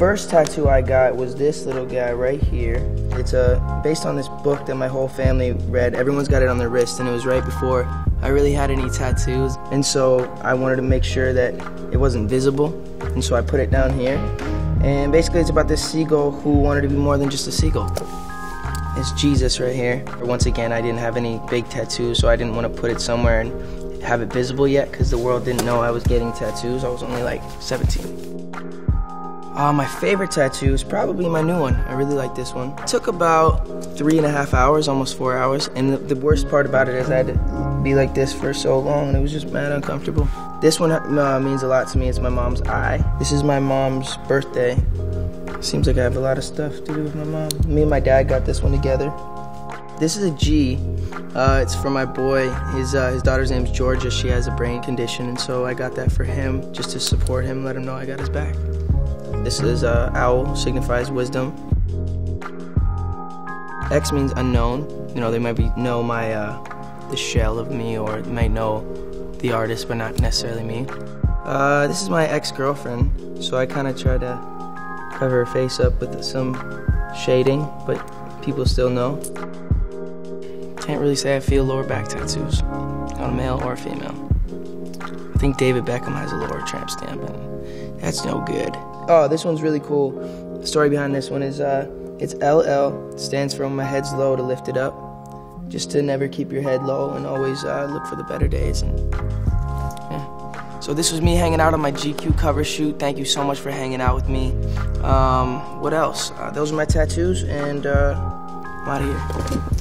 first tattoo I got was this little guy right here. It's uh, based on this book that my whole family read. Everyone's got it on their wrist, and it was right before I really had any tattoos. And so I wanted to make sure that it wasn't visible, and so I put it down here. And basically, it's about this seagull who wanted to be more than just a seagull. It's Jesus right here. Once again, I didn't have any big tattoos, so I didn't want to put it somewhere and have it visible yet because the world didn't know I was getting tattoos. I was only like 17. Uh, my favorite tattoo is probably my new one. I really like this one. It took about three and a half hours, almost four hours. And the, the worst part about it is I had to be like this for so long and it was just mad uncomfortable. This one uh, means a lot to me. It's my mom's eye. This is my mom's birthday. Seems like I have a lot of stuff to do with my mom. Me and my dad got this one together. This is a G. Uh, it's for my boy. His uh, his daughter's name's Georgia. She has a brain condition, and so I got that for him just to support him, let him know I got his back. This is uh, owl, signifies wisdom. X means unknown. You know, they might be know my uh, the shell of me, or they might know the artist, but not necessarily me. Uh, this is my ex-girlfriend, so I kind of try to cover her face up with some shading, but people still know. I can't really say I feel lower back tattoos on a male or a female. I think David Beckham has a lower tramp stamp, and that's no good. Oh, this one's really cool. The story behind this one is uh, it's LL, stands for my head's low to lift it up. Just to never keep your head low and always uh, look for the better days. And so this was me hanging out on my GQ cover shoot. Thank you so much for hanging out with me. Um, what else? Uh, those are my tattoos, and uh, I'm out of here.